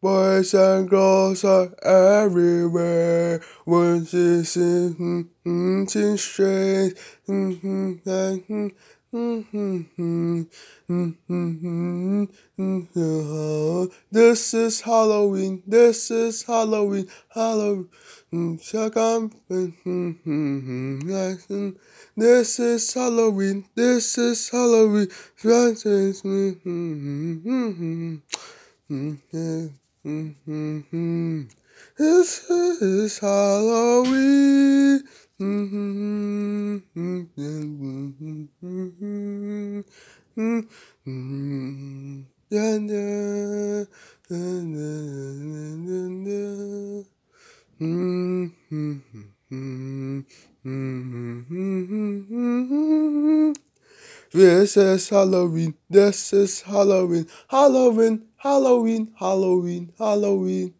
boys and girls are everywhere. When she sings, she's straight. This is Halloween. This is Halloween. Halloween. This is Halloween. This is Halloween. This is Halloween. Mm-hmm. This is Halloween. Mm-hmm. This is Halloween. This is Halloween. Halloween. Halloween. Halloween. Halloween.